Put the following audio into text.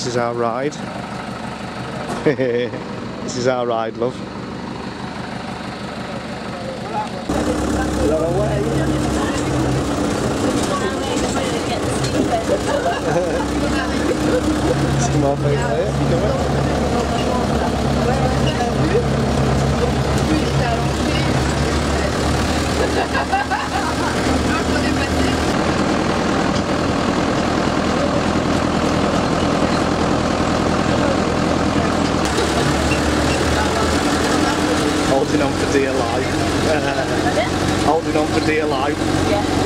This is our ride. this is our ride, love. holding on for dear life. Uh, holding on for dear life. Yeah.